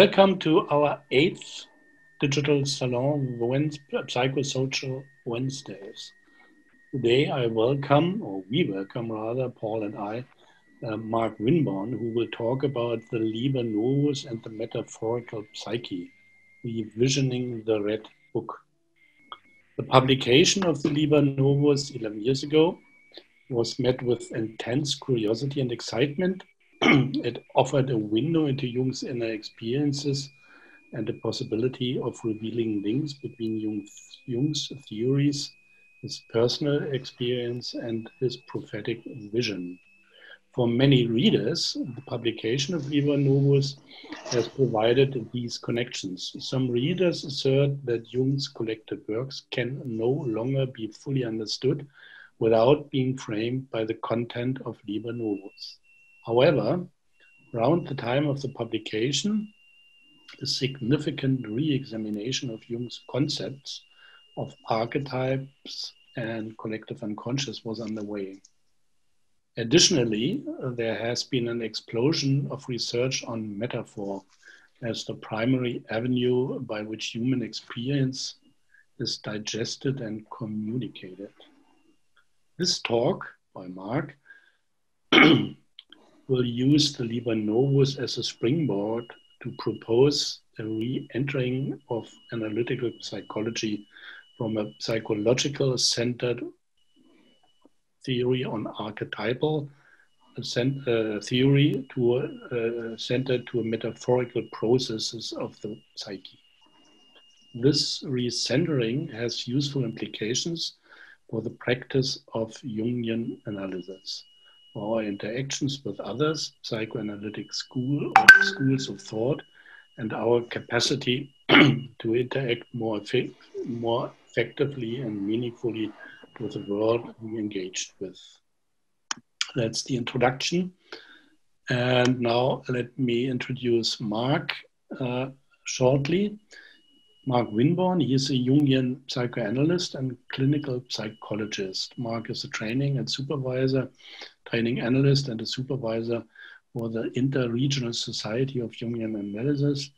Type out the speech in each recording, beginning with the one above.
Welcome to our eighth digital salon, Psychosocial Wednesdays. Today I welcome, or we welcome rather, Paul and I, uh, Mark Winborn, who will talk about the Liber Novus and the metaphorical psyche, revisioning the Red Book. The publication of the Liber Novus 11 years ago was met with intense curiosity and excitement it offered a window into Jung's inner experiences and the possibility of revealing links between Jung's, theories, his personal experience, and his prophetic vision. For many readers, the publication of Liber Novus has provided these connections. Some readers assert that Jung's collected works can no longer be fully understood without being framed by the content of Liber Novus. However, around the time of the publication, a significant re-examination of Jung's concepts of archetypes and collective unconscious was underway. Additionally, there has been an explosion of research on metaphor as the primary avenue by which human experience is digested and communicated. This talk by Mark will use the Liber Novus as a springboard to propose a re-entering of analytical psychology from a psychological centered theory on archetypal theory to a, centered to a metaphorical processes of the psyche. This recentering has useful implications for the practice of Jungian analysis our interactions with others, psychoanalytic school or schools of thought, and our capacity to interact more, more effectively and meaningfully with the world we engaged with. That's the introduction. And now let me introduce Mark uh, shortly. Mark Winborn, he is a Jungian psychoanalyst and clinical psychologist. Mark is a training and supervisor training analyst and a supervisor for the Interregional Society of Jungian Analysis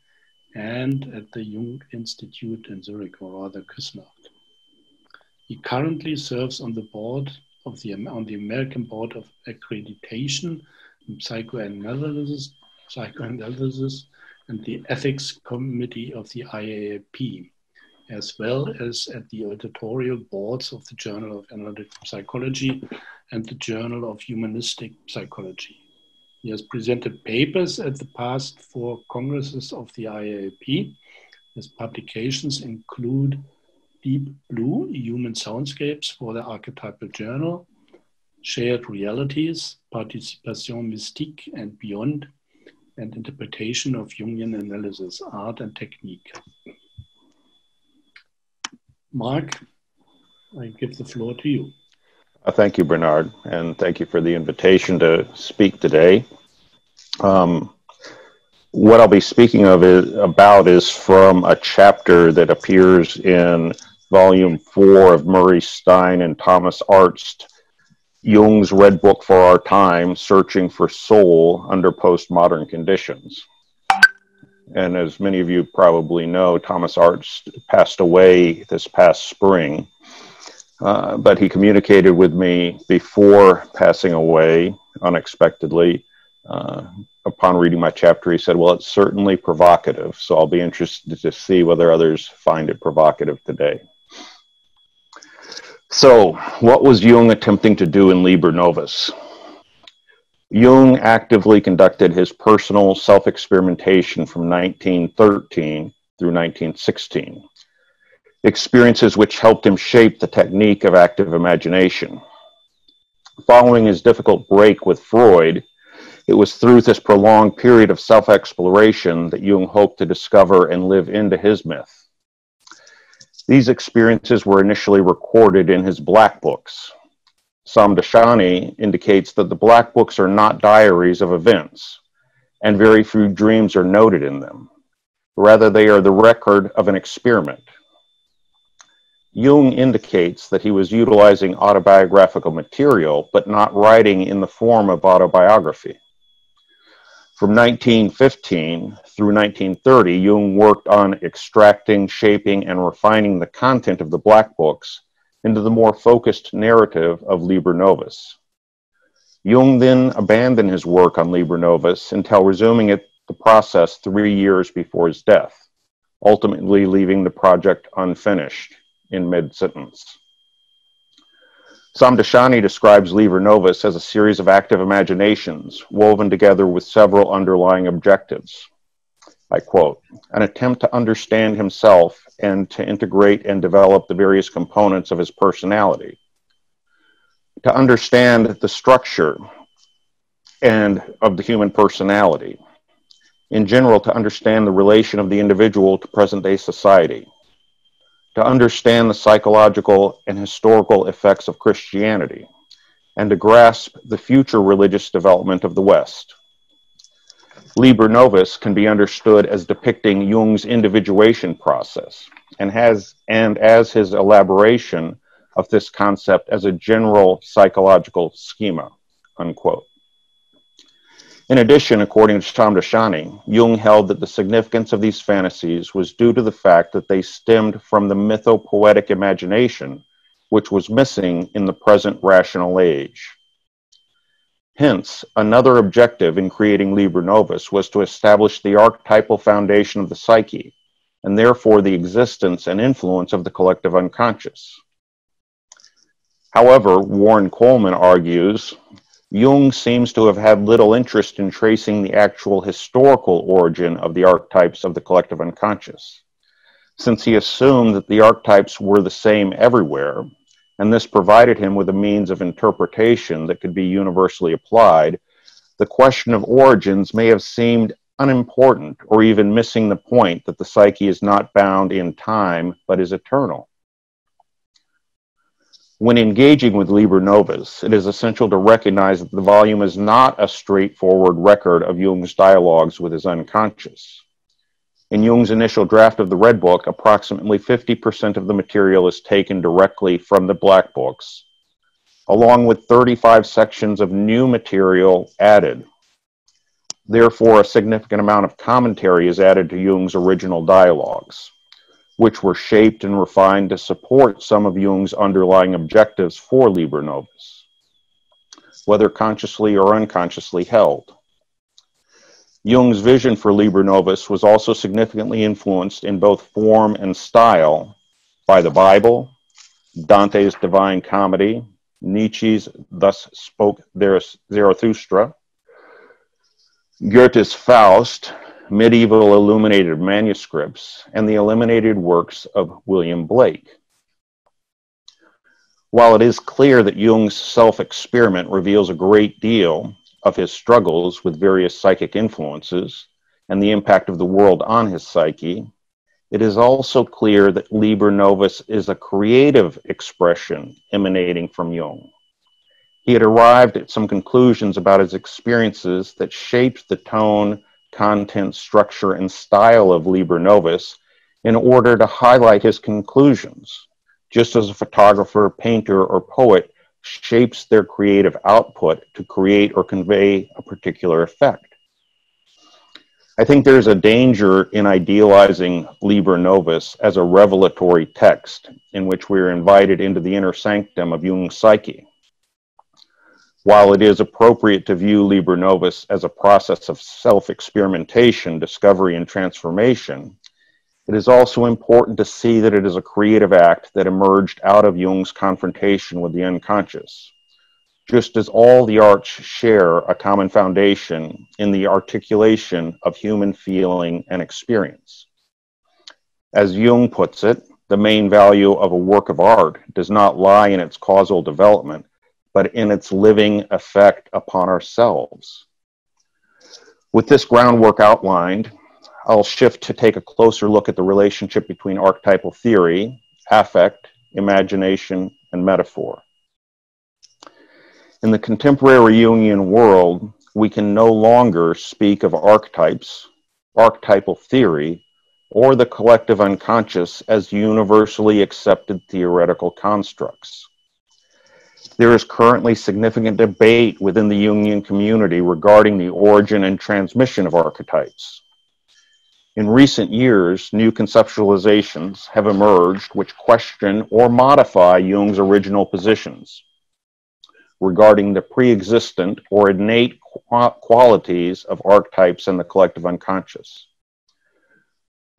and at the Jung Institute in Zurich, or rather Küsnacht. He currently serves on the board of the, on the American Board of Accreditation in Psychoanalysis, Psychoanalysis and the Ethics Committee of the IAAP, as well as at the editorial boards of the Journal of Analytical Psychology and the Journal of Humanistic Psychology. He has presented papers at the past four congresses of the IAP. His publications include Deep Blue, Human Soundscapes for the Archetypal Journey, Shared Realities, Participation Mystique and Beyond, and Interpretation of Jungian Analysis, Art and Technique. Mark, I give the floor to you. Uh, thank you, Bernard, and thank you for the invitation to speak today. Um, what I'll be speaking of is about is from a chapter that appears in volume four of Murray Stein and Thomas Arzt, Jung's Red Book for Our Time, Searching for Soul Under Postmodern Conditions. And as many of you probably know, Thomas Arzt passed away this past spring. Uh, but he communicated with me before passing away unexpectedly. Uh, upon reading my chapter, he said, Well, it's certainly provocative. So I'll be interested to see whether others find it provocative today. So, what was Jung attempting to do in Liber Novus? Jung actively conducted his personal self experimentation from 1913 through 1916 experiences which helped him shape the technique of active imagination. Following his difficult break with Freud, it was through this prolonged period of self exploration that Jung hoped to discover and live into his myth. These experiences were initially recorded in his black books. Shamdasani indicates that the black books are not diaries of events, and very few dreams are noted in them. Rather, they are the record of an experiment. Jung indicates that he was utilizing autobiographical material, but not writing in the form of autobiography. From 1915 through 1930, Jung worked on extracting, shaping, and refining the content of the Black Books into the more focused narrative of Liber Novus. Jung then abandoned his work on Liber Novus until resuming it, the process three years before his death, ultimately leaving the project unfinished in mid sentence. Shamdasani describes Liber Novus as a series of active imaginations woven together with several underlying objectives. I quote, an attempt to understand himself and to integrate and develop the various components of his personality, to understand the structure and of the human personality, in general, to understand the relation of the individual to present day society, to understand the psychological and historical effects of Christianity, and to grasp the future religious development of the West. Liber Novus can be understood as depicting Jung's individuation process and has and as his elaboration of this concept as a general psychological schema. Unquote. In addition, according to Shamdasani, Jung held that the significance of these fantasies was due to the fact that they stemmed from the mythopoetic imagination, which was missing in the present rational age. Hence, another objective in creating Liber Novus was to establish the archetypal foundation of the psyche, and therefore the existence and influence of the collective unconscious. However, Warren Coleman argues Jung seems to have had little interest in tracing the actual historical origin of the archetypes of the collective unconscious, since he assumed that the archetypes were the same everywhere, and this provided him with a means of interpretation that could be universally applied. The question of origins may have seemed unimportant or even missing the point that the psyche is not bound in time but is eternal. When engaging with Liber Novus, it is essential to recognize that the volume is not a straightforward record of Jung's dialogues with his unconscious. In Jung's initial draft of the Red Book, approximately 50% of the material is taken directly from the Black Books, along with 35 sections of new material added. Therefore, a significant amount of commentary is added to Jung's original dialogues which were shaped and refined to support some of Jung's underlying objectives for Liber Novus, whether consciously or unconsciously held. Jung's vision for Liber Novus was also significantly influenced in both form and style by the Bible, Dante's Divine Comedy, Nietzsche's Thus Spoke Zarathustra, Goethe's Faust, medieval illuminated manuscripts, and the illuminated works of William Blake. While it is clear that Jung's self experiment reveals a great deal of his struggles with various psychic influences and the impact of the world on his psyche, it is also clear that Liber Novus is a creative expression emanating from Jung. He had arrived at some conclusions about his experiences that shaped the tone content, structure, and style of Liber Novus in order to highlight his conclusions, just as a photographer, painter, or poet shapes their creative output to create or convey a particular effect. I think there's a danger in idealizing Liber Novus as a revelatory text in which we are invited into the inner sanctum of Jung's psyche. While it is appropriate to view Liber Novus as a process of self experimentation, discovery, and transformation, it is also important to see that it is a creative act that emerged out of Jung's confrontation with the unconscious. Just as all the arts share a common foundation in the articulation of human feeling and experience. As Jung puts it, the main value of a work of art does not lie in its causal development, but in its living effect upon ourselves. With this groundwork outlined, I'll shift to take a closer look at the relationship between archetypal theory, affect, imagination, and metaphor. In the contemporary Jungian world, we can no longer speak of archetypes, archetypal theory, or the collective unconscious as universally accepted theoretical constructs. There is currently significant debate within the Jungian community regarding the origin and transmission of archetypes. In recent years, new conceptualizations have emerged which question or modify Jung's original positions regarding the pre-existent or innate qualities of archetypes and the collective unconscious.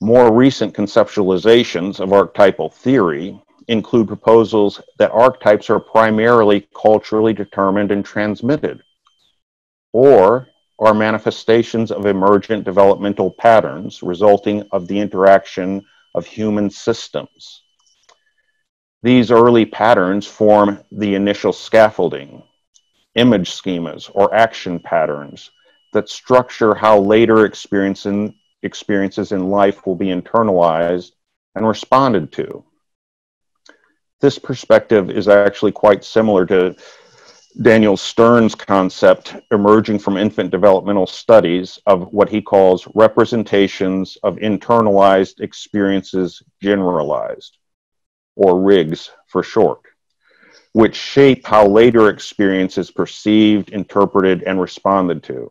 More recent conceptualizations of archetypal theory include proposals that archetypes are primarily culturally determined and transmitted, or are manifestations of emergent developmental patterns resulting of the interaction of human systems. These early patterns form the initial scaffolding, image schemas, or action patterns that structure how later experiences in life will be internalized and responded to. This perspective is actually quite similar to Daniel Stern's concept emerging from infant developmental studies of what he calls representations of internalized experiences generalized or RIGS for short, which shape how later experience is perceived, interpreted, and responded to.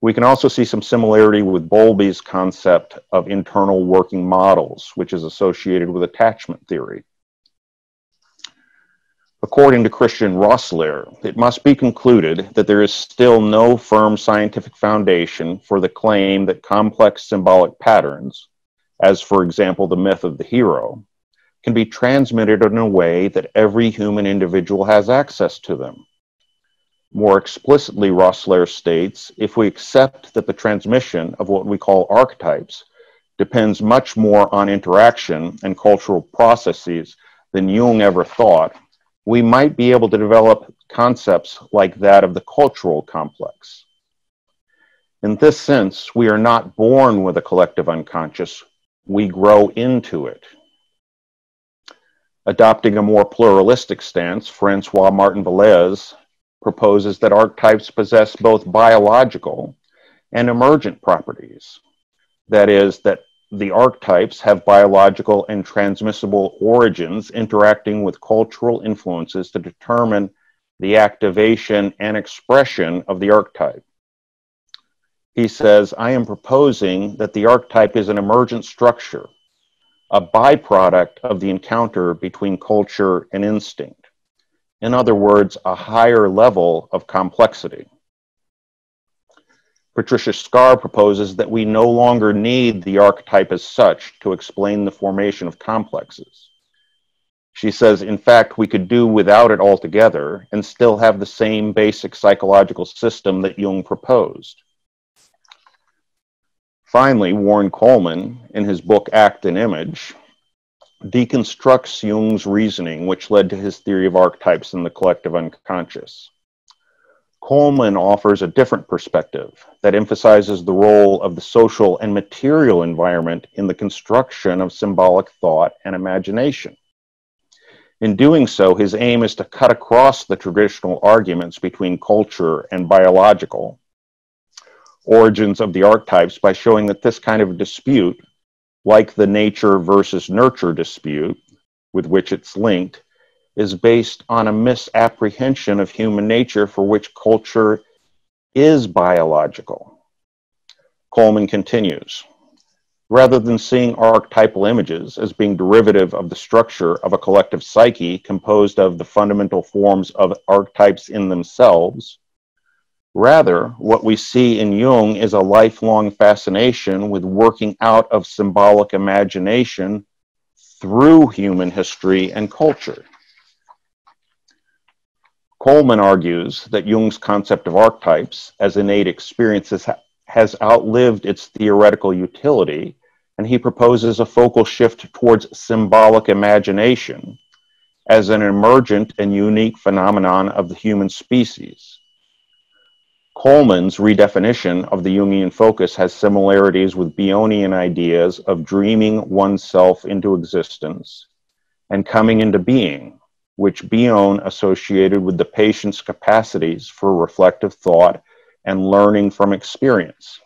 We can also see some similarity with Bowlby's concept of internal working models, which is associated with attachment theory. According to Christian Roesler, it must be concluded that there is still no firm scientific foundation for the claim that complex symbolic patterns, as for example the myth of the hero, can be transmitted in a way that every human individual has access to them. More explicitly, Roesler states if we accept that the transmission of what we call archetypes depends much more on interaction and cultural processes than Jung ever thought, we might be able to develop concepts like that of the cultural complex. In this sense, we are not born with a collective unconscious, we grow into it. Adopting a more pluralistic stance, Francois Martin Vallas proposes that archetypes possess both biological and emergent properties. That is, that the archetypes have biological and transmissible origins interacting with cultural influences to determine the activation and expression of the archetype. He says, I am proposing that the archetype is an emergent structure a byproduct of the encounter between culture and instinct. In other words, a higher level of complexity. Patricia Skar proposes that we no longer need the archetype as such to explain the formation of complexes. She says, in fact, we could do without it altogether and still have the same basic psychological system that Jung proposed. Finally, Warren Coleman, in his book Act and Image, deconstructs Jung's reasoning, which led to his theory of archetypes in the collective unconscious. Coleman offers a different perspective that emphasizes the role of the social and material environment in the construction of symbolic thought and imagination. In doing so, his aim is to cut across the traditional arguments between culture and biological origins of the archetypes by showing that this kind of dispute, like the nature versus nurture dispute with which it's linked, is based on a misapprehension of human nature for which culture is biological. Coleman continues rather than seeing archetypal images as being derivative of the structure of a collective psyche composed of the fundamental forms of archetypes in themselves, Rather, what we see in Jung is a lifelong fascination with working out of symbolic imagination through human history and culture. Coleman argues that Jung's concept of archetypes as innate experiences ha has outlived its theoretical utility, and he proposes a focal shift towards symbolic imagination as an emergent and unique phenomenon of the human species. Coleman's redefinition of the Jungian focus has similarities with Bionian ideas of dreaming oneself into existence and coming into being, which Bion associated with the patient's capacities for reflective thought and learning from experience.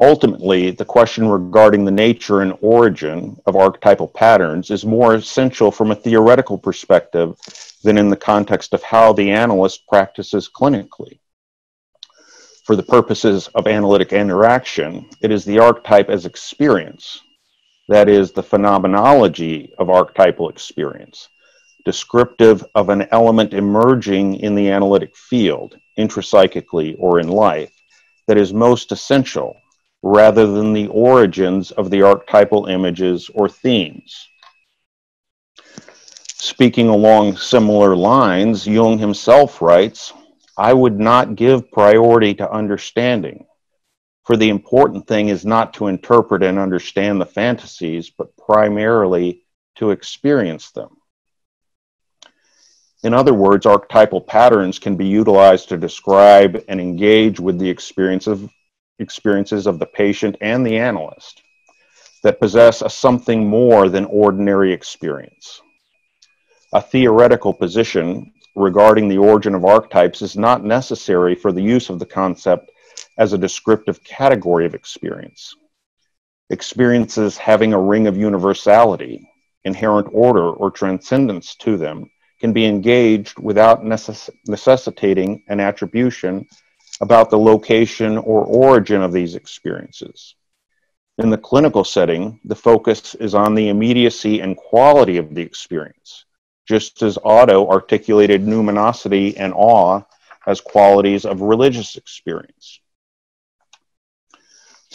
Ultimately, the question regarding the nature and origin of archetypal patterns is more essential from a theoretical perspective than in the context of how the analyst practices clinically. For the purposes of analytic interaction, it is the archetype as experience, that is, the phenomenology of archetypal experience, descriptive of an element emerging in the analytic field, intrapsychically or in life, that is most essential rather than the origins of the archetypal images or themes. Speaking along similar lines, Jung himself writes, I would not give priority to understanding, for the important thing is not to interpret and understand the fantasies, but primarily to experience them. In other words, archetypal patterns can be utilized to describe and engage with the experience of experiences of the patient and the analyst that possess a something more than ordinary experience. A theoretical position regarding the origin of archetypes is not necessary for the use of the concept as a descriptive category of experience. Experiences having a ring of universality, inherent order, or transcendence to them can be engaged without necess- necessitating an attribution about the location or origin of these experiences. In the clinical setting, the focus is on the immediacy and quality of the experience, just as Otto articulated numinosity and awe as qualities of religious experience.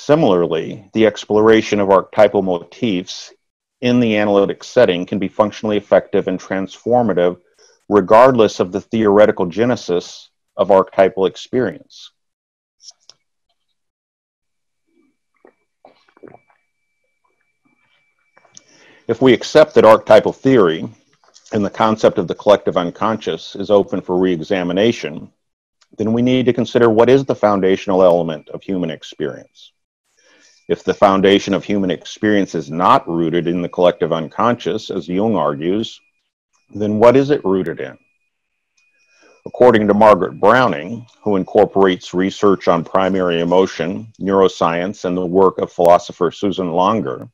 Similarly, the exploration of archetypal motifs in the analytic setting can be functionally effective and transformative regardless of the theoretical genesis of archetypal experience. If we accept that archetypal theory and the concept of the collective unconscious is open for re-examination, then we need to consider what is the foundational element of human experience. If the foundation of human experience is not rooted in the collective unconscious, as Jung argues, then what is it rooted in? According to Margaret Browning, who incorporates research on primary emotion, neuroscience, and the work of philosopher Susanne Langer,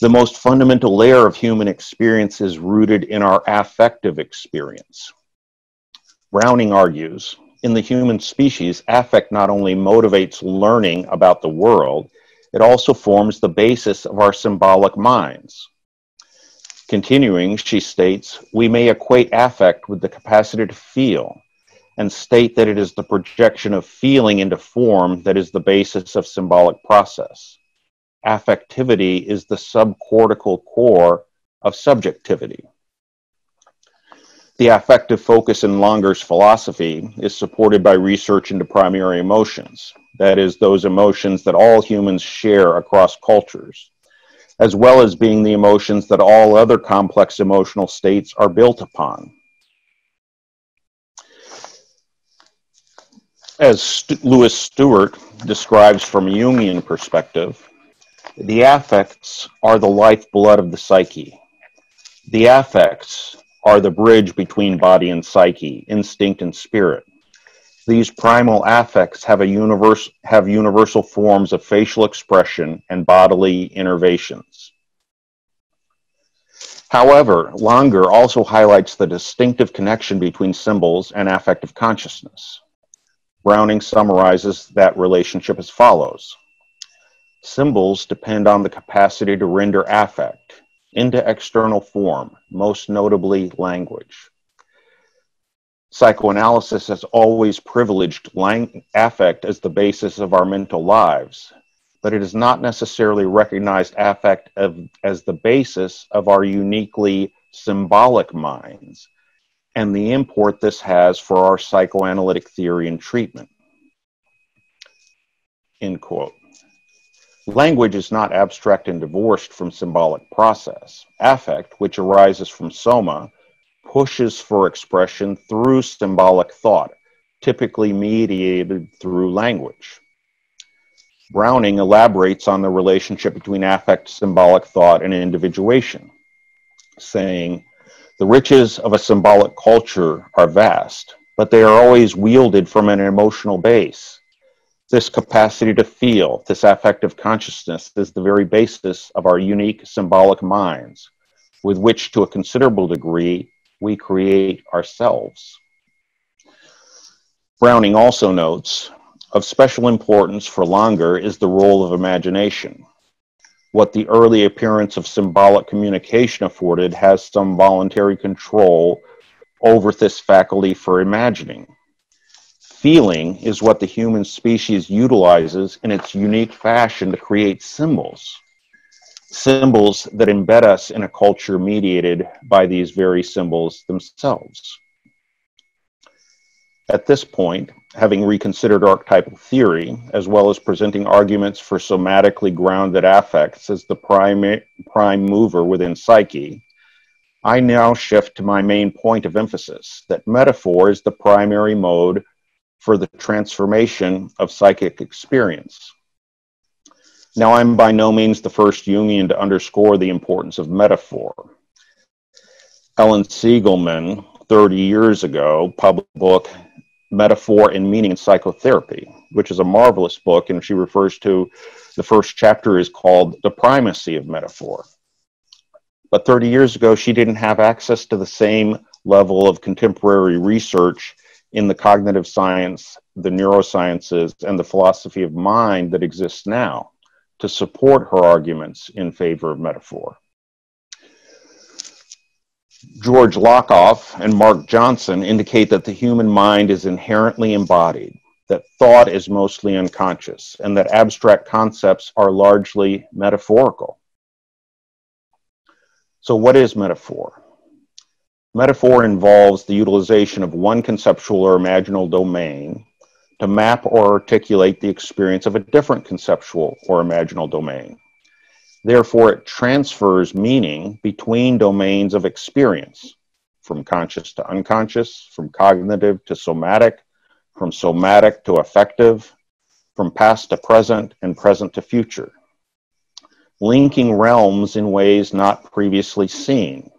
the most fundamental layer of human experience is rooted in our affective experience. Browning argues in the human species, affect not only motivates learning about the world, it also forms the basis of our symbolic minds. Continuing, she states, we may equate affect with the capacity to feel and state that it is the projection of feeling into form that is the basis of symbolic process. Affectivity is the subcortical core of subjectivity. The affective focus in Langer's philosophy is supported by research into primary emotions, that is, those emotions that all humans share across cultures as well as being the emotions that all other complex emotional states are built upon. As St- Louis Stewart describes from a Jungian perspective, the affects are the lifeblood of the psyche. The affects are the bridge between body and psyche, instinct and spirit. These primal affects have, a universe, have universal forms of facial expression and bodily innervations. However, Langer also highlights the distinctive connection between symbols and affective consciousness. Browning summarizes that relationship as follows Symbols depend on the capacity to render affect into external form, most notably language. Psychoanalysis has always privileged affect as the basis of our mental lives, but it has not necessarily recognized affect of, as the basis of our uniquely symbolic minds and the import this has for our psychoanalytic theory and treatment. End quote. Language is not abstract and divorced from symbolic process. Affect, which arises from soma, pushes for expression through symbolic thought, typically mediated through language. Browning elaborates on the relationship between affect, symbolic thought, and individuation, saying, The riches of a symbolic culture are vast, but they are always wielded from an emotional base. This capacity to feel, this affective consciousness, is the very basis of our unique symbolic minds, with which, to a considerable degree, we create ourselves. Browning also notes of special importance for Langer is the role of imagination. What the early appearance of symbolic communication afforded has some voluntary control over this faculty for imagining. Feeling is what the human species utilizes in its unique fashion to create symbols. Symbols that embed us in a culture mediated by these very symbols themselves. At this point, having reconsidered archetypal theory, as well as presenting arguments for somatically grounded affects as the prime, prime mover within psyche, I now shift to my main point of emphasis that metaphor is the primary mode for the transformation of psychic experience. Now, I'm by no means the first Jungian to underscore the importance of metaphor. Ellen Siegelman, 30 years ago, published a book, Metaphor and Meaning in Psychotherapy, which is a marvelous book, and she refers to the first chapter is called The Primacy of Metaphor. But 30 years ago, she didn't have access to the same level of contemporary research in the cognitive science, the neurosciences, and the philosophy of mind that exists now to support her arguments in favor of metaphor. George Lakoff and Mark Johnson indicate that the human mind is inherently embodied, that thought is mostly unconscious, and that abstract concepts are largely metaphorical. So, what is metaphor? Metaphor involves the utilization of one conceptual or imaginal domain to map or articulate the experience of a different conceptual or imaginal domain. Therefore, it transfers meaning between domains of experience, from conscious to unconscious, from cognitive to somatic, from somatic to affective, from past to present, and present to future, linking realms in ways not previously seen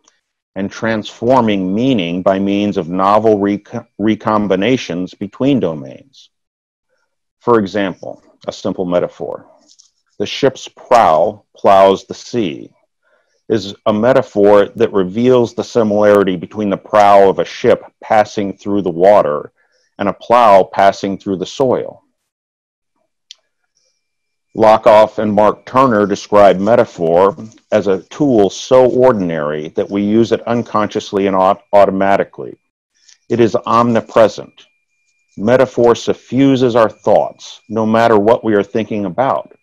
and transforming meaning by means of novel rec- recombinations between domains. For example, a simple metaphor the ship's prow plows the sea is a metaphor that reveals the similarity between the prow of a ship passing through the water and a plow passing through the soil. Lakoff and Mark Turner describe metaphor as a tool so ordinary that we use it unconsciously and automatically. It is omnipresent. Metaphor suffuses our thoughts, no matter what we are thinking about.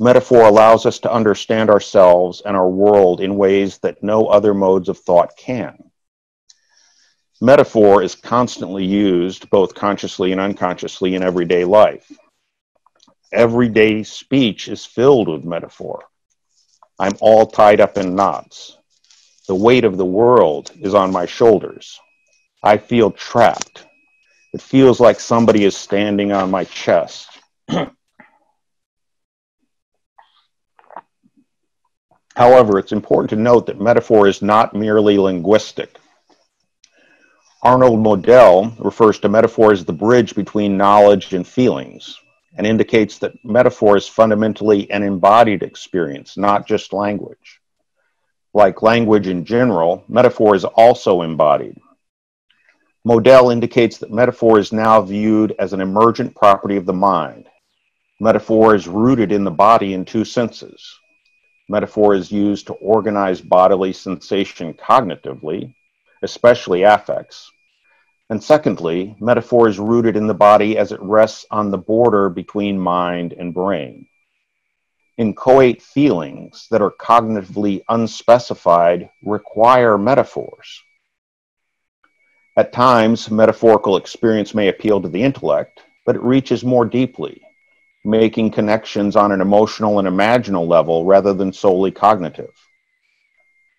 Metaphor allows us to understand ourselves and our world in ways that no other modes of thought can. Metaphor is constantly used, both consciously and unconsciously, in everyday life everyday speech is filled with metaphor. I'm all tied up in knots. The weight of the world is on my shoulders. I feel trapped. It feels like somebody is standing on my chest. However, it's important to note that metaphor is not merely linguistic. Arnold Modell refers to metaphor as the bridge between knowledge and feelings and indicates that metaphor is fundamentally an embodied experience, not just language. Like language in general, metaphor is also embodied. Modell indicates that metaphor is now viewed as an emergent property of the mind. Metaphor is rooted in the body in two senses. Metaphor is used to organize bodily sensation cognitively, especially affects, and secondly, metaphor is rooted in the body as it rests on the border between mind and brain. Inchoate feelings that are cognitively unspecified require metaphors. At times, metaphorical experience may appeal to the intellect, but it reaches more deeply. making connections on an emotional and imaginal level rather than solely cognitive.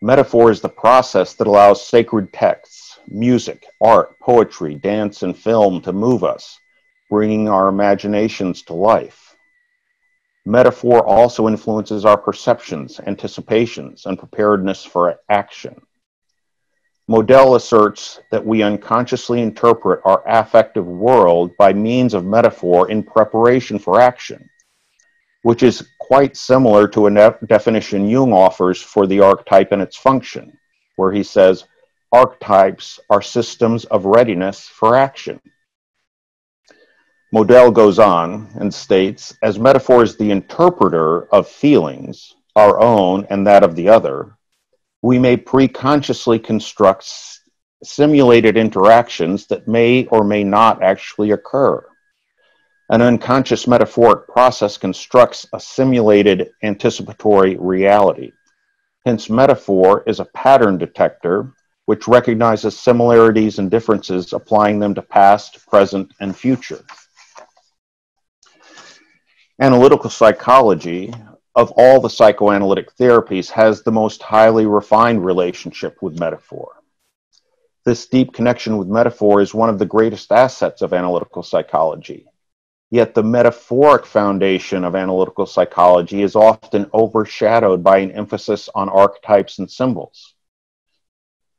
Metaphor is the process that allows sacred texts, music, art, poetry, dance, and film to move us, bringing our imaginations to life. Metaphor also influences our perceptions, anticipations, and preparedness for action. Modell asserts that we unconsciously interpret our affective world by means of metaphor in preparation for action, which is quite similar to a definition Jung offers for the archetype and its function, where he says archetypes are systems of readiness for action. Modell goes on and states as metaphor is the interpreter of feelings, our own and that of the other, we may preconsciously construct simulated interactions that may or may not actually occur. An unconscious metaphoric process constructs a simulated anticipatory reality. Hence, metaphor is a pattern detector which recognizes similarities and differences, applying them to past, present, and future. Analytical psychology of all the psychoanalytic therapies, has the most highly refined relationship with metaphor. This deep connection with metaphor is one of the greatest assets of analytical psychology. Yet the metaphoric foundation of analytical psychology is often overshadowed by an emphasis on archetypes and symbols.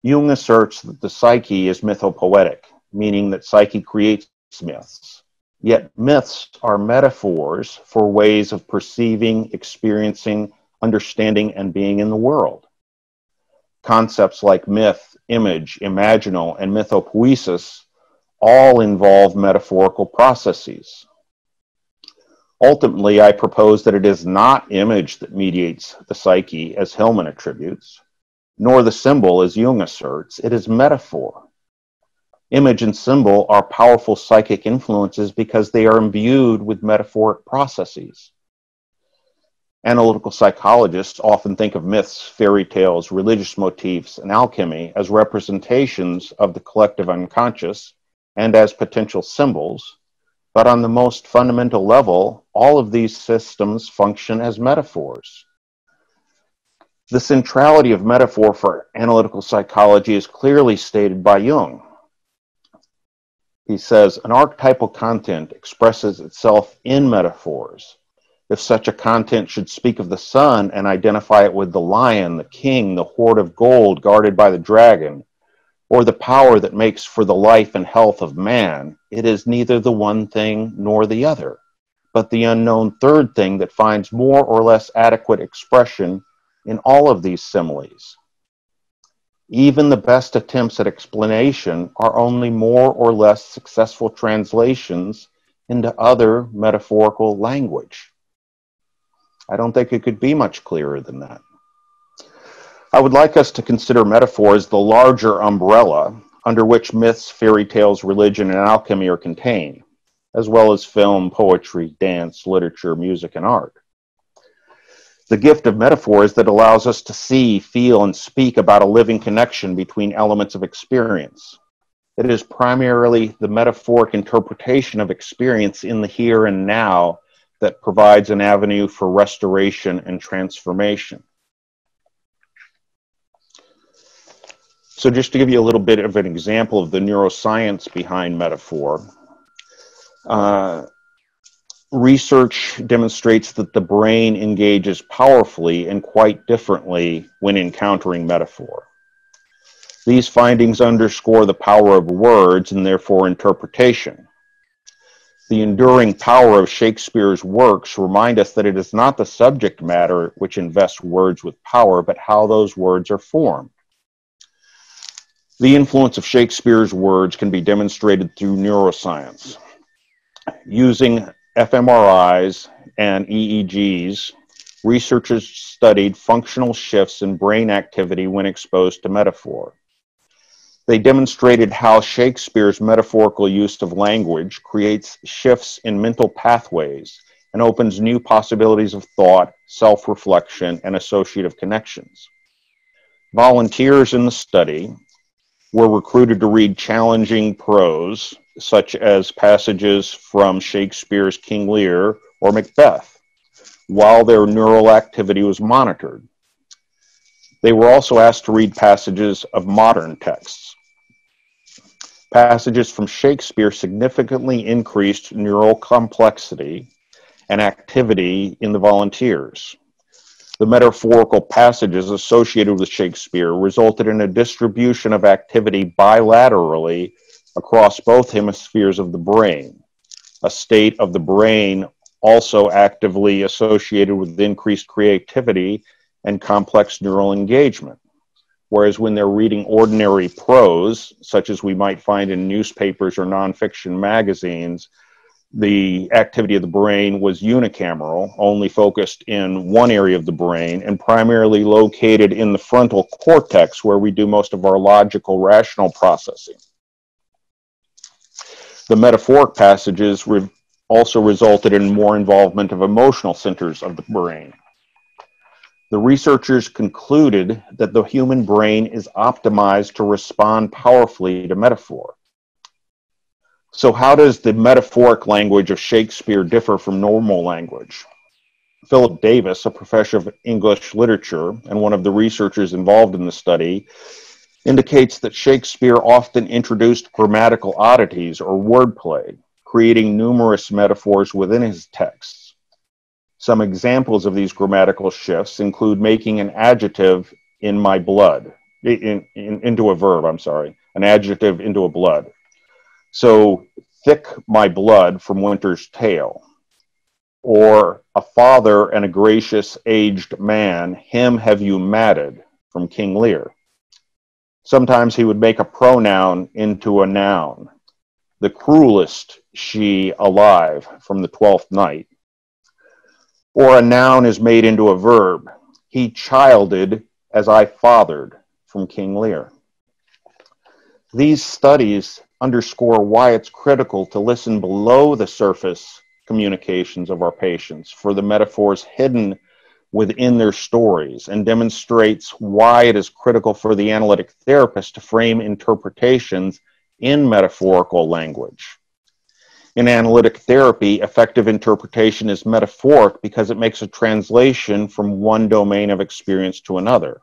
Jung asserts that the psyche is mythopoetic, meaning that psyche creates myths. Yet myths are metaphors for ways of perceiving, experiencing, understanding, and being in the world. Concepts like myth, image, imaginal, and mythopoesis all involve metaphorical processes. Ultimately, I propose that it is not image that mediates the psyche, as Hillman attributes, nor the symbol, as Jung asserts, it is metaphor. Image and symbol are powerful psychic influences because they are imbued with metaphoric processes. Analytical psychologists often think of myths, fairy tales, religious motifs, and alchemy as representations of the collective unconscious and as potential symbols, but on the most fundamental level, all of these systems function as metaphors. The centrality of metaphor for analytical psychology is clearly stated by Jung he says an archetypal content expresses itself in metaphors. If such a content should speak of the sun and identify it with the lion, the king, the hoard of gold guarded by the dragon, or the power that makes for the life and health of man, it is neither the one thing nor the other, but the unknown third thing that finds more or less adequate expression in all of these similes. Even the best attempts at explanation are only more or less successful translations into other metaphorical language. I don't think it could be much clearer than that. I would like us to consider metaphor as the larger umbrella under which myths, fairy tales, religion, and alchemy are contained, as well as film, poetry, dance, literature, music, and art. The gift of metaphor is that allows us to see, feel, and speak about a living connection between elements of experience. It is primarily the metaphoric interpretation of experience in the here and now that provides an avenue for restoration and transformation. So, just to give you a little bit of an example of the neuroscience behind metaphor, uh, research demonstrates that the brain engages powerfully and quite differently when encountering metaphor. These findings underscore the power of words and therefore interpretation. The enduring power of Shakespeare's works remind us that it is not the subject matter which invests words with power, but how those words are formed. The influence of Shakespeare's words can be demonstrated through neuroscience. Using fMRIs and EEGs, researchers studied functional shifts in brain activity when exposed to metaphor. They demonstrated how Shakespeare's metaphorical use of language creates shifts in mental pathways and opens new possibilities of thought, self reflection, and associative connections. Volunteers in the study were recruited to read challenging prose such as passages from Shakespeare's King Lear or Macbeth, while their neural activity was monitored. They were also asked to read passages of modern texts. Passages from Shakespeare significantly increased neural complexity and activity in the volunteers. The metaphorical passages associated with Shakespeare resulted in a distribution of activity bilaterally across both hemispheres of the brain, a state of the brain also actively associated with increased creativity and complex neural engagement. Whereas when they're reading ordinary prose, such as we might find in newspapers or nonfiction magazines, the activity of the brain was unicameral, only focused in one area of the brain, and primarily located in the frontal cortex, where we do most of our logical, rational processing. The metaphoric passages re- also resulted in more involvement of emotional centers of the brain. The researchers concluded that the human brain is optimized to respond powerfully to metaphor. So, how does the metaphoric language of Shakespeare differ from normal language? Philip Davis, a professor of English literature and one of the researchers involved in the study, indicates that Shakespeare often introduced grammatical oddities or wordplay, creating numerous metaphors within his texts. Some examples of these grammatical shifts include making an adjective in my blood, in, in, into a verb, I'm sorry, an adjective into a blood. So, thick my blood from winter's tale. Or a father and a gracious aged man, him have you matted from King Lear. Sometimes he would make a pronoun into a noun. The cruelest she alive from the twelfth night or a noun is made into a verb. He childed as I fathered from King Lear. These studies underscore why it's critical to listen below the surface communications of our patients for the metaphors hidden within their stories and demonstrates why it is critical for the analytic therapist to frame interpretations in metaphorical language. In analytic therapy, effective interpretation is metaphoric because it makes a translation from one domain of experience to another.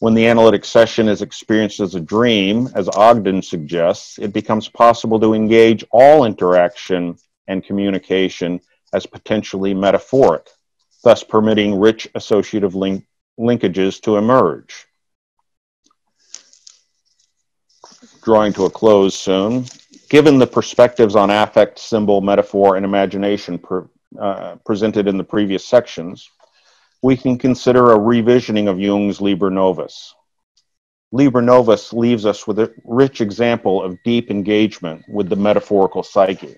When the analytic session is experienced as a dream, as Ogden suggests, it becomes possible to engage all interaction and communication as potentially metaphoric, thus permitting rich associative link- linkages to emerge. Drawing to a close soon, given the perspectives on affect, symbol, metaphor, and imagination uh, presented in the previous sections, we can consider a revisioning of Jung's Liber Novus. Liber Novus leaves us with a rich example of deep engagement with the metaphorical psyche.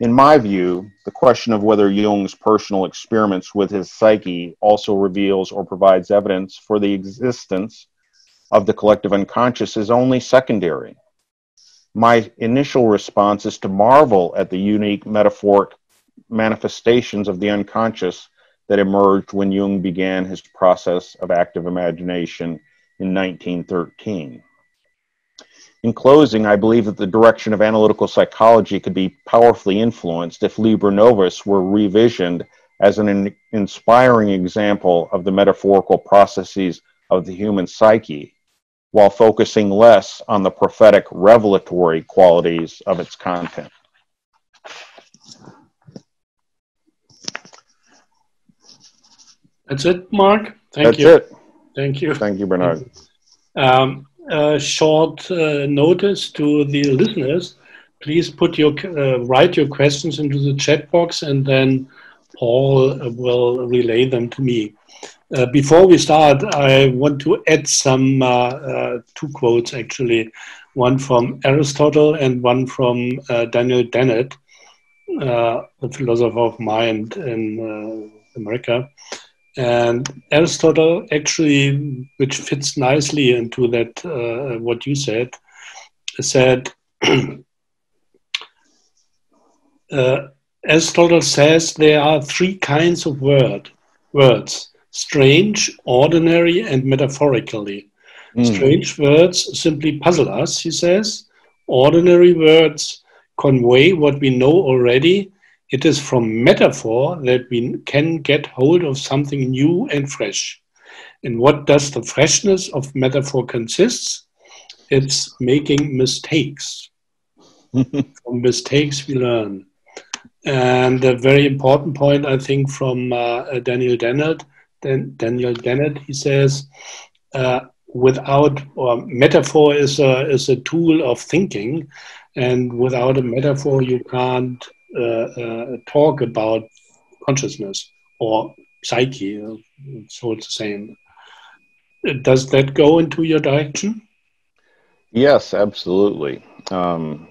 In my view, the question of whether Jung's personal experiments with his psyche also reveals or provides evidence for the existence of the collective unconscious is only secondary my initial response is to marvel at the unique metaphoric manifestations of the unconscious that emerged when Jung began his process of active imagination in 1913. In closing, I believe that the direction of analytical psychology could be powerfully influenced if Liber Novus were revisioned as an inspiring example of the metaphorical processes of the human psyche while focusing less on the prophetic revelatory qualities of its content. That's it, Mark. Thank you. That's you. it. Thank you. Thank you, Bernard. Um, a short uh, notice to the listeners. Please put your uh, write your questions into the chat box, and then Paul will relay them to me. Uh, before we start, I want to add some uh, uh, two quotes actually, one from Aristotle and one from Daniel Dennett, a philosopher of mind in America. And Aristotle actually, which fits nicely into that what you said, said. Aristotle says there are three kinds of word, words strange, ordinary, and metaphorically. Mm. Strange words simply puzzle us, he says. ordinary words convey what we know already. It is from metaphor that we can get hold of something new and fresh. And what does the freshness of metaphor consists? It's making mistakes. from mistakes we learn. And a very important point, I think, from uh, Daniel Dennett, Dan- Daniel Dennett, he says, uh, without or metaphor is a is a tool of thinking, and without a metaphor, you can't talk about consciousness or psyche. So it's the same. Does that go into your direction? Yes, absolutely. Um,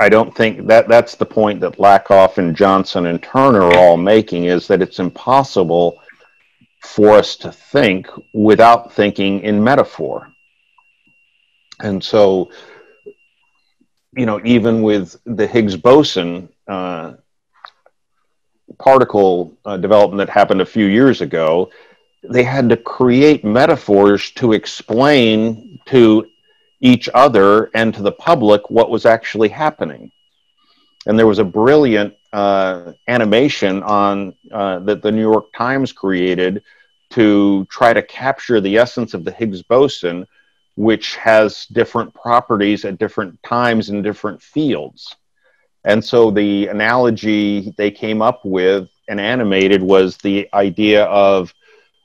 I don't think that that's the point that Lakoff and Johnson and Turner are all making is that it's impossible for us to think without thinking in metaphor. And so, you know, even with the Higgs boson uh, particle uh, development that happened a few years ago, they had to create metaphors to explain to each other and to the public what was actually happening. And there was a brilliant uh, animation on uh, that the New York Times created to try to capture the essence of the Higgs boson, which has different properties at different times in different fields. And so the analogy they came up with and animated was the idea of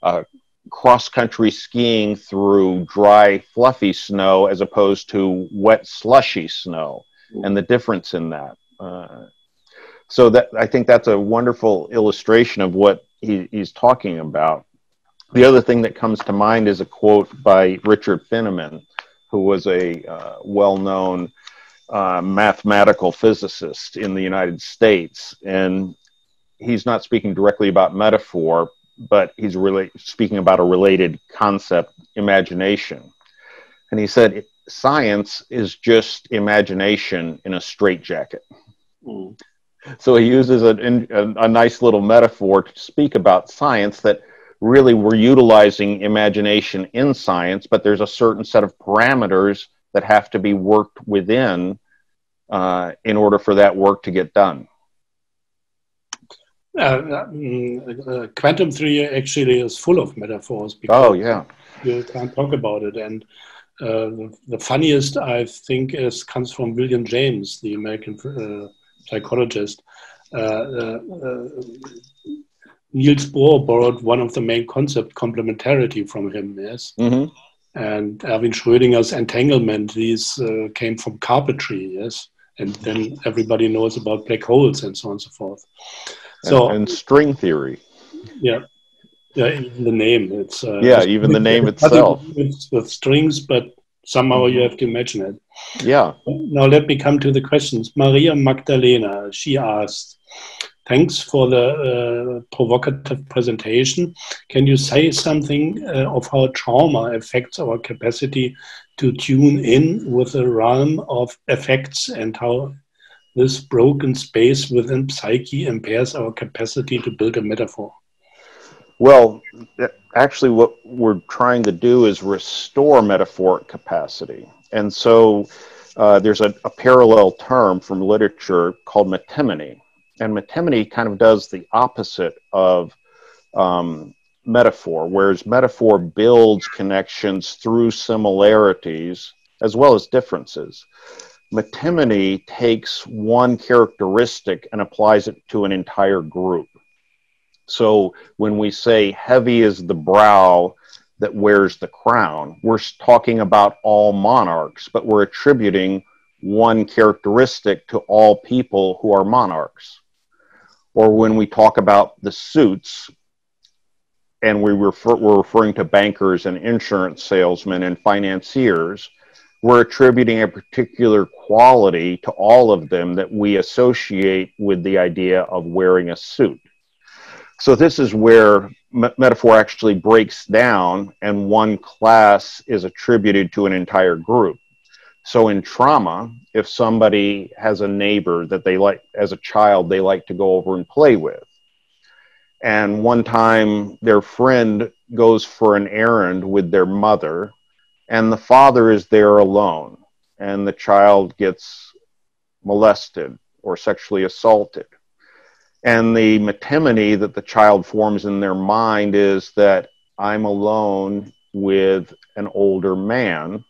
uh, cross country skiing through dry, fluffy snow as opposed to wet, slushy snow, and the difference in that. Uh, so that I think that's a wonderful illustration of what he, he's talking about. The other thing that comes to mind is a quote by Richard Feynman, who was a uh, well-known uh, mathematical physicist in the United States, and he's not speaking directly about metaphor, but he's really speaking about a related concept, imagination. And he said, science is just imagination in a straitjacket. Mm. So he uses a, a, a nice little metaphor to speak about science that really we're utilizing imagination in science, but there's a certain set of parameters that have to be worked within uh, in order for that work to get done. Uh, mm, uh, quantum theory actually is full of metaphors. oh yeah, you can't talk about it. And uh, the funniest I think is comes from William James, the American uh, psychologist. Uh, uh, Niels Bohr borrowed one of the main concepts, complementarity, from him. Yes. Mm-hmm. And Erwin Schrödinger's entanglement, these came from carpentry. Yes. And then everybody knows about black holes and so on and so forth. So and, and string theory. Yeah, yeah. Even the name, it's uh, yeah. Even the name itself. It's with strings, but somehow you have to imagine it. Yeah. Now let me come to the questions. Maria Magdalena, she asked, "Thanks for the uh, provocative presentation. Can you say something uh, of how trauma affects our capacity to tune in with the realm of effects and how this broken space within psyche impairs our capacity to build a metaphor? Well, actually, what we're trying to do is restore metaphoric capacity. And so uh, there's a, a, parallel term from literature called metonymy. And metonymy kind of does the opposite of um, metaphor, whereas metaphor builds connections through similarities as well as differences. Metonymy takes one characteristic and applies it to an entire group. So when we say heavy is the brow that wears the crown, we're talking about all monarchs, but we're attributing one characteristic to all people who are monarchs. Or when we talk about the suits, and we refer, we're referring to bankers and insurance salesmen and financiers, we're attributing a particular quality to all of them that we associate with the idea of wearing a suit. So this is where me- metaphor actually breaks down and one class is attributed to an entire group. So in trauma, if somebody has a neighbor that they like as a child they like to go over and play with. And one time their friend goes for an errand with their mother and the father is there alone, and the child gets molested or sexually assaulted. And the metonymy that the child forms in their mind is that I'm alone with an older man.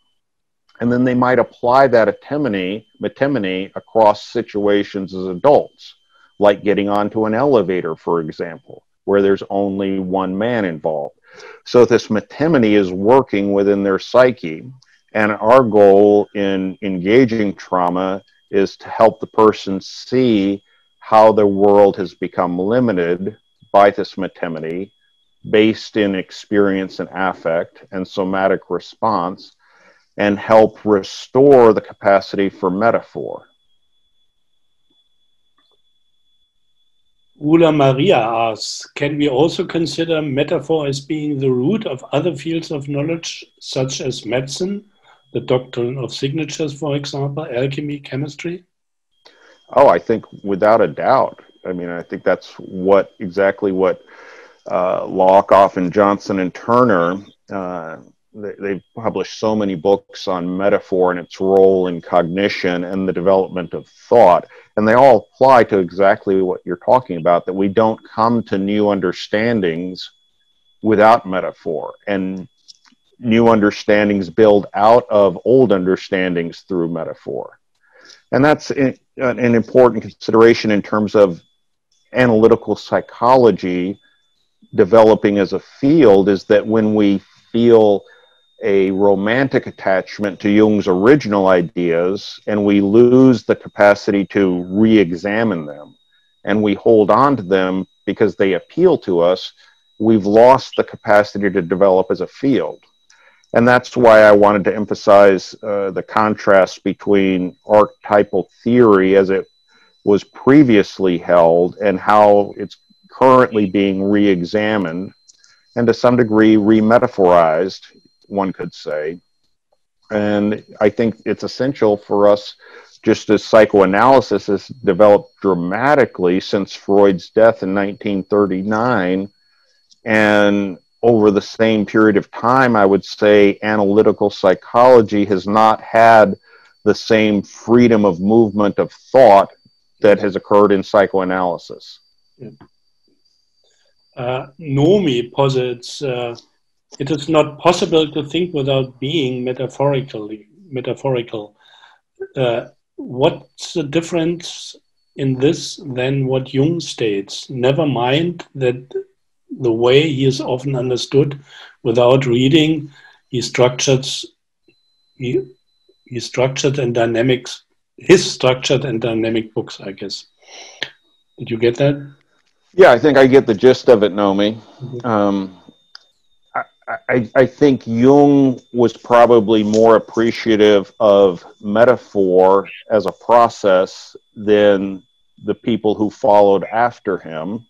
And then they might apply that metonymy, metonymy across situations as adults, like getting onto an elevator, for example, where there's only one man involved. So this metonymy is working within their psyche. And our goal in engaging trauma is to help the person see how the world has become limited by this metonymy based in experience and affect and somatic response and help restore the capacity for metaphor. Ula Maria asks, can we also consider metaphor as being the root of other fields of knowledge, such as medicine, the doctrine of signatures, for example, alchemy, chemistry? Oh, I think without a doubt. I mean, I think that's what exactly what uh, Lakoff and Johnson and Turner. Uh, they, have published so many books on metaphor and its role in cognition and the development of thought, and they all apply to exactly what you're talking about. That we don't come to new understandings without metaphor, and new understandings build out of old understandings through metaphor. And that's an important consideration in terms of analytical psychology developing as a field is that when we feel a romantic attachment to Jung's original ideas and we lose the capacity to re examine them and we hold on to them because they appeal to us, we've lost the capacity to develop as a field. And that's why I wanted to emphasize uh, the contrast between archetypal theory as it was previously held and how it's currently being re examined and to some degree remetaphorized, one could say. And I think it's essential for us, just as psychoanalysis has developed dramatically since Freud's death in 1939 and over the same period of time, I would say analytical psychology has not had the same freedom of movement of thought that has occurred in psychoanalysis. Yeah. Uh, posits uh, it is not possible to think without being metaphorically metaphorical. Uh, what's the difference in this than what Jung states? Never mind that the way he is often understood without reading. He structured he, he structured and dynamics his structured and dynamic books, I guess. Did you get that? Yeah, I think I get the gist of it, Nomi. Mm-hmm. Um, I, I, think Jung was probably more appreciative of metaphor as a process than the people who followed after him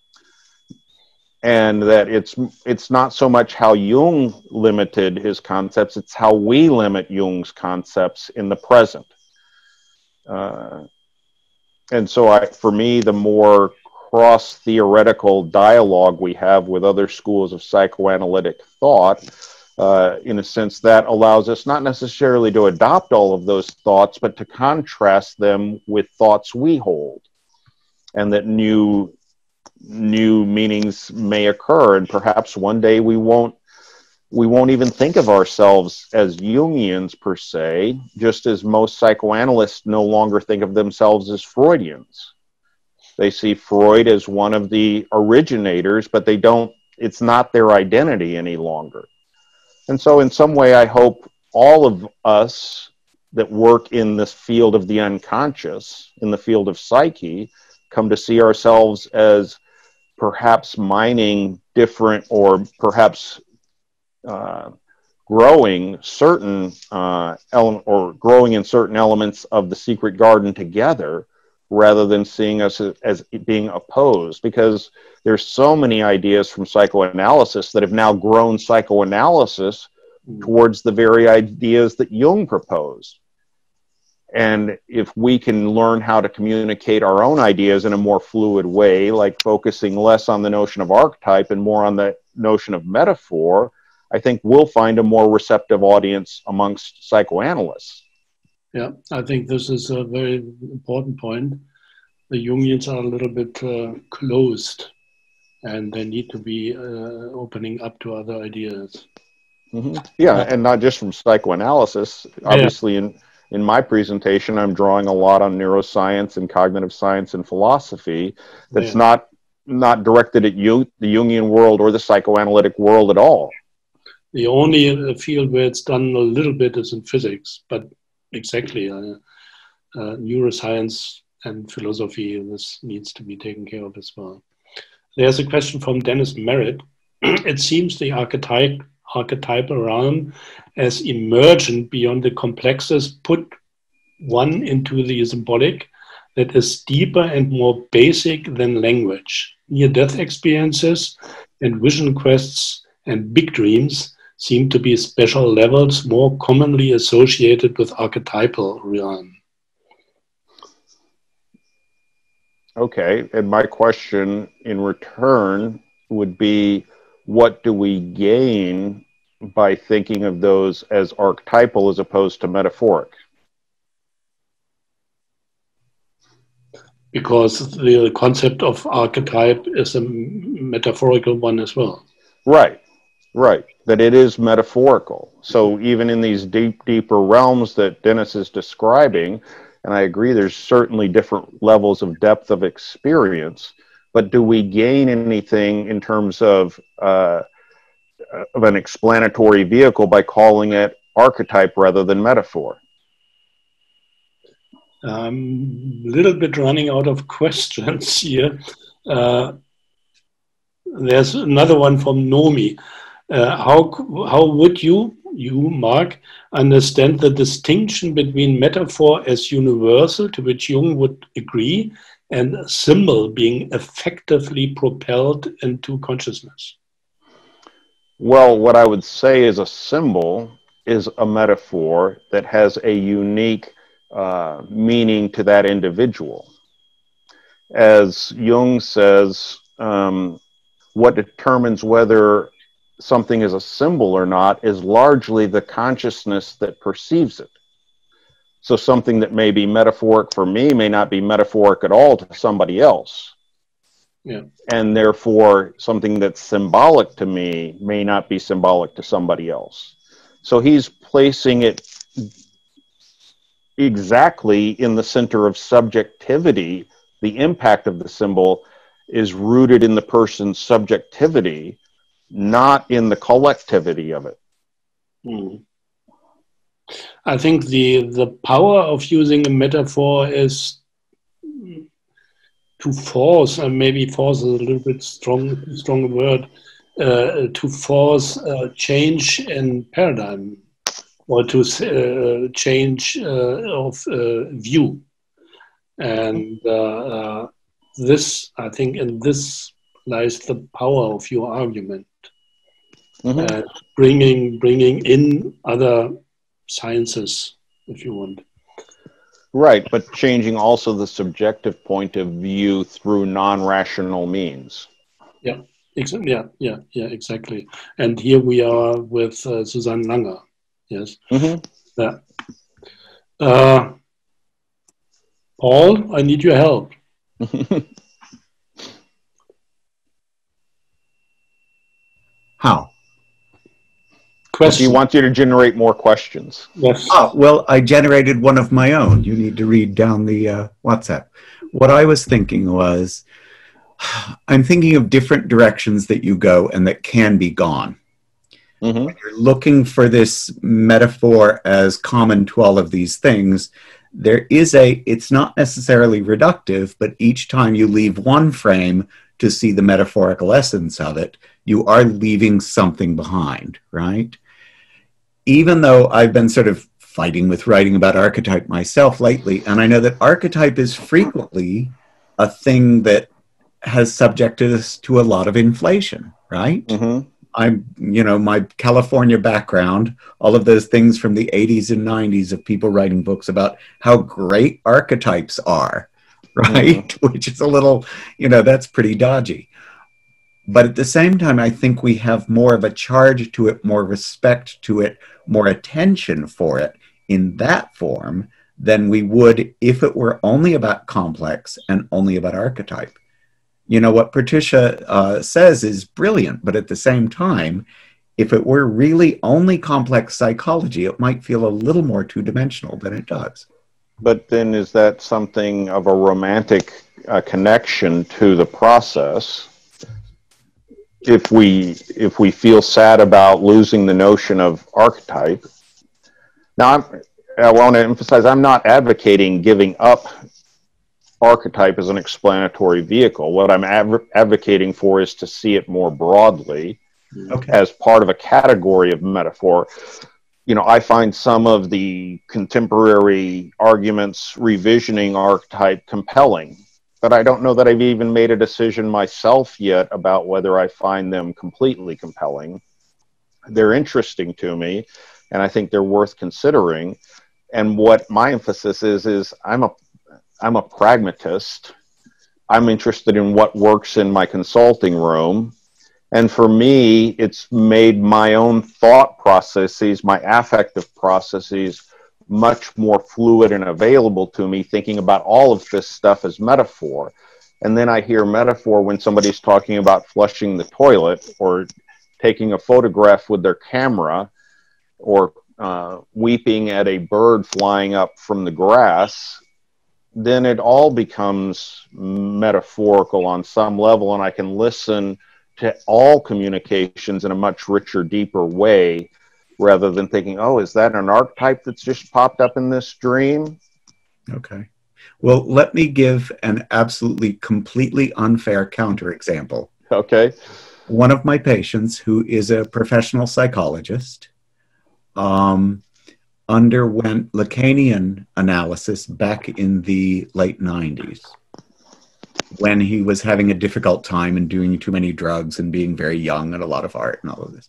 and that it's it's not so much how Jung limited his concepts; it's how we limit Jung's concepts in the present. Uh, and so, I, for me, the more cross theoretical dialogue we have with other schools of psychoanalytic thought, uh, in a sense, that allows us not necessarily to adopt all of those thoughts, but to contrast them with thoughts we hold, and that new new meanings may occur and perhaps one day we won't we won't even think of ourselves as Jungians per se, just as most psychoanalysts no longer think of themselves as Freudians. They see Freud as one of the originators, but they don't, it's not their identity any longer. And so, in some way, I hope all of us that work in this field of the unconscious, in the field of psyche, come to see ourselves as perhaps mining different or perhaps uh, growing certain uh, element or growing in certain elements of the secret garden together rather than seeing us as, as being opposed because there's so many ideas from psychoanalysis that have now grown psychoanalysis hmm. towards the very ideas that Jung proposed and if we can learn how to communicate our own ideas in a more fluid way, like focusing less on the notion of archetype and more on the notion of metaphor, I think we'll find a more receptive audience amongst psychoanalysts. Yeah, I think this is a very important point. The unions are a little bit uh, closed and they need to be uh, opening up to other ideas. Mm-hmm. Yeah, and not just from psychoanalysis. Obviously, yeah. in in my presentation, I'm drawing a lot on neuroscience and cognitive science and philosophy. That's yeah. not not directed at you, the Jungian world or the psychoanalytic world at all. The only field where it's done a little bit is in physics, but exactly, uh, uh, neuroscience and philosophy, this needs to be taken care of as well. There's a question from Dennis Merritt. it seems the archetype, archetypal realm as emergent beyond the complexes put one into the symbolic that is deeper and more basic than language. Near death experiences and vision quests and big dreams seem to be special levels more commonly associated with archetypal realm. Okay, and my question in return would be what do we gain by thinking of those as archetypal as opposed to metaphoric? Because the concept of archetype is a metaphorical one as well. Right, right. That it is metaphorical. So even in these deep, deeper realms that Dennis is describing, and I agree there's certainly different levels of depth of experience, but do we gain anything in terms of uh, of an explanatory vehicle by calling it archetype rather than metaphor? A little bit running out of questions here. Uh, there's another one from Nomi. Uh, how how would you you Mark understand the distinction between metaphor as universal, to which Jung would agree, and symbol being effectively propelled into consciousness? Well, what I would say is a symbol is a metaphor that has a unique uh, meaning to that individual. As Jung says, um, what determines whether something is a symbol or not is largely the consciousness that perceives it. So something that may be metaphoric for me may not be metaphoric at all to somebody else. Yeah. And therefore, something that's symbolic to me may not be symbolic to somebody else. So he's placing it exactly in the center of subjectivity. The impact of the symbol is rooted in the person's subjectivity, not in the collectivity of it. Mm. I think the the power of using a metaphor is to force, and maybe force is a little bit strong, strong word, uh, to force change in paradigm or to uh, change uh, of uh, view. And uh, this, I think, in this lies the power of your argument. Mm-hmm. bringing bringing in other sciences, if you want. Right, but changing also the subjective point of view through non-rational means. Yeah, exactly. Yeah, yeah, yeah, exactly. And here we are with uh, Susanne Langer. Yes. Mm-hmm. Yeah. Uh, Paul, I need your help. How? Question. He wants you to generate more questions. Yes. Oh, well, I generated one of my own. You need to read down the uh, WhatsApp. What I was thinking was, I'm thinking of different directions that you go and that can be gone. Mm-hmm. When you're looking for this metaphor as common to all of these things, there is a, it's not necessarily reductive, but each time you leave one frame to see the metaphorical essence of it, you are leaving something behind, right? Even though I've been sort of fighting with writing about archetype myself lately, and I know that archetype is frequently a thing that has subjected us to a lot of inflation, right? Mm-hmm. I'm, you know, my California background, all of those things from the 80s and 90s of people writing books about how great archetypes are, right? Mm-hmm. Which is a little, you know, that's pretty dodgy. But at the same time, I think we have more of a charge to it, more respect to it, more attention for it in that form than we would if it were only about complex and only about archetype. You know, what Patricia uh, says is brilliant, but at the same time, if it were really only complex psychology, it might feel a little more two dimensional than it does. But then, is that something of a romantic uh, connection to the process? If we if we feel sad about losing the notion of archetype, now I'm, I want to emphasize I'm not advocating giving up archetype as an explanatory vehicle. What I'm adv- advocating for is to see it more broadly okay. as part of a category of metaphor. You know, I find some of the contemporary arguments revisioning archetype compelling, but I don't know that I've even made a decision myself yet about whether I find them completely compelling. They're interesting to me, and I think they're worth considering. And what my emphasis is is I'm a I'm a pragmatist. I'm interested in what works in my consulting room and for me, it's made my own thought processes, my affective processes, much more fluid and available to me, thinking about all of this stuff as metaphor. And then I hear metaphor when somebody's talking about flushing the toilet or taking a photograph with their camera or uh, weeping at a bird flying up from the grass, then it all becomes metaphorical on some level, and I can listen to all communications in a much richer, deeper way rather than thinking, oh, is that an archetype that's just popped up in this dream? Okay. Well, let me give an absolutely completely unfair counterexample. Okay. One of my patients, who is a professional psychologist, um, underwent Lacanian analysis back in the late 90s when he was having a difficult time and doing too many drugs and being very young and a lot of art and all of this.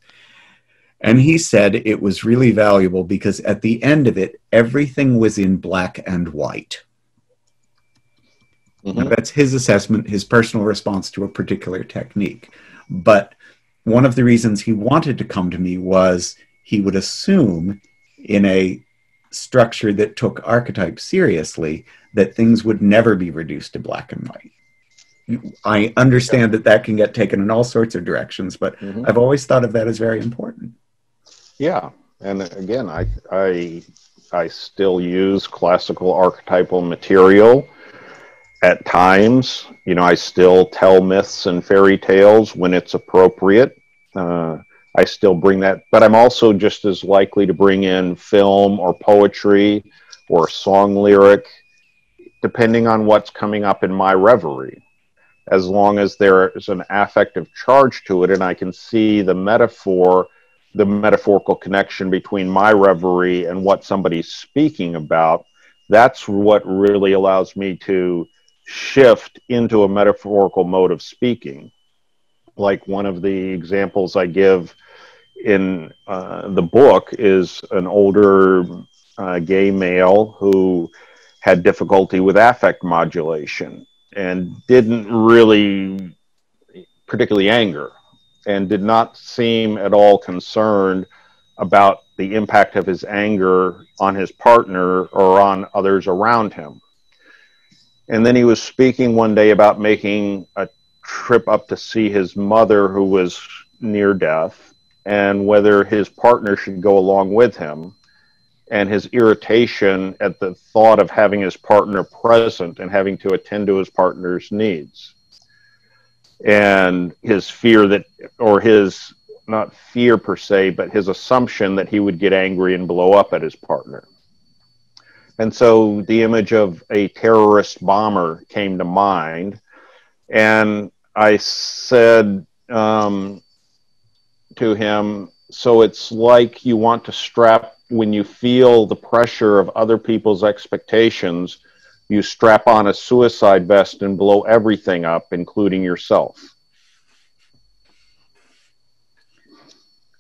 And he said it was really valuable because at the end of it, everything was in black and white. Mm-hmm. That's his assessment, his personal response to a particular technique. But one of the reasons he wanted to come to me was he would assume in a structure that took archetype seriously that things would never be reduced to black and white. I understand that that can get taken in all sorts of directions, but mm-hmm. I've always thought of that as very important. Yeah, and again, I I I still use classical archetypal material at times. You know, I still tell myths and fairy tales when it's appropriate. Uh, I still bring that, but I'm also just as likely to bring in film or poetry or song lyric, depending on what's coming up in my reverie as long as there is an affective charge to it and I can see the metaphor, the metaphorical connection between my reverie and what somebody's speaking about. That's what really allows me to shift into a metaphorical mode of speaking. Like one of the examples I give in uh, the book is an older uh, gay male who had difficulty with affect modulation and didn't really particularly anger and did not seem at all concerned about the impact of his anger on his partner or on others around him. And then he was speaking one day about making a trip up to see his mother, who was near death, and whether his partner should go along with him and his irritation at the thought of having his partner present and having to attend to his partner's needs and his fear that or his not fear per se but his assumption that he would get angry and blow up at his partner. And so the image of a terrorist bomber came to mind and i said um, to him so it's like you want to strap when you feel the pressure of other people's expectations, you strap on a suicide vest and blow everything up, including yourself.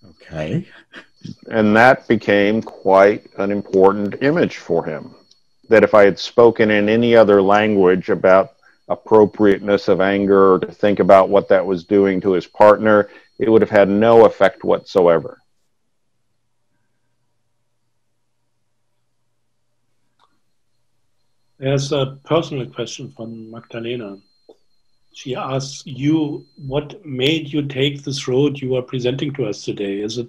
Okay. And that became quite an important image for him. That if I had spoken in any other language about appropriateness of anger, or to think about what that was doing to his partner, it would have had no effect whatsoever. There's a personal question from Magdalena. She asks you, what made you take this road you are presenting to us today? Is it?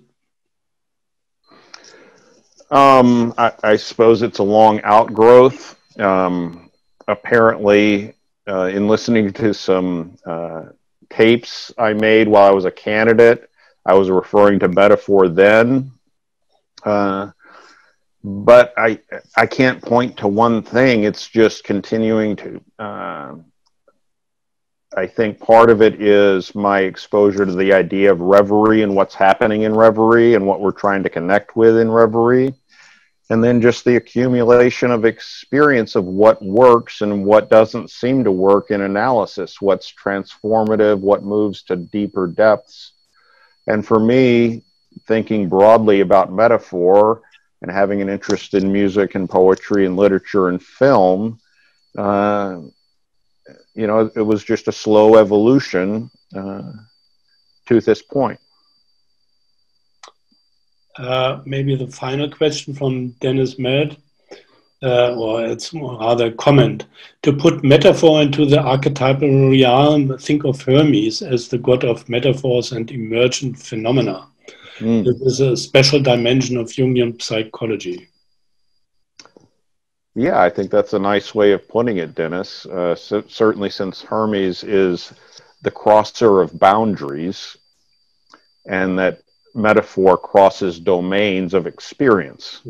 Um, I, I suppose it's a long outgrowth. Um, apparently, uh, in listening to some uh, tapes I made while I was a candidate, I was referring to metaphor then. Uh, but I I can't point to one thing. It's just continuing to. Uh, I think part of it is my exposure to the idea of reverie and what's happening in reverie and what we're trying to connect with in reverie. And then just the accumulation of experience of what works and what doesn't seem to work in analysis, what's transformative, what moves to deeper depths. And for me, thinking broadly about metaphor, and having an interest in music and poetry and literature and film, uh, you know, it was just a slow evolution uh, to this point. Uh, maybe the final question from Dennis Merritt, uh, or it's rather a comment. To put metaphor into the archetypal realm, think of Hermes as the god of metaphors and emergent phenomena. Mm. This is a special dimension of Jungian psychology. Yeah, I think that's a nice way of putting it, Dennis. Uh, so certainly, since Hermes is the crosser of boundaries, and that metaphor crosses domains of experience.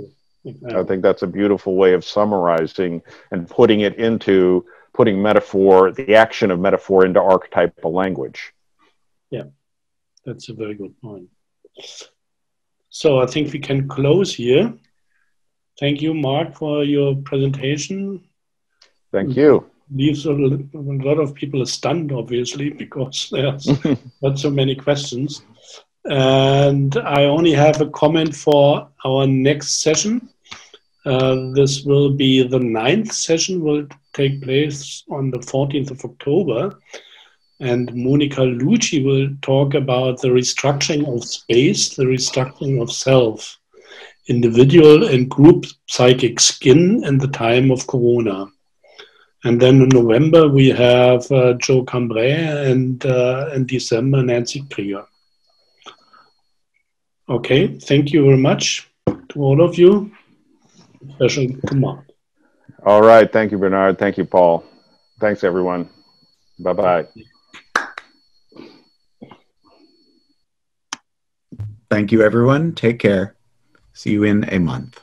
Exactly. I think that's a beautiful way of summarizing and putting it into putting metaphor, the action of metaphor, into archetypal language. Yeah, that's a very good point. So I think we can close here. Thank you, Mark, for your presentation. Thank you. Leaves a, lot of people stunned, obviously, because there's not so many questions. And I only have a comment for our next session. Uh, this will be the ninth session, will take place on the 14th of October and Monica Luci will talk about the restructuring of space, the restructuring of self, individual and group psychic skin in the time of Corona. And then in November, we have uh, Joe Cambray and uh, in December, Nancy Krieger. Okay, thank you very much to all of you, especially to Mark. All right, thank you, Bernard. Thank you, Paul. Thanks, everyone. Bye bye. Thank you, everyone. Take care. See you in a month.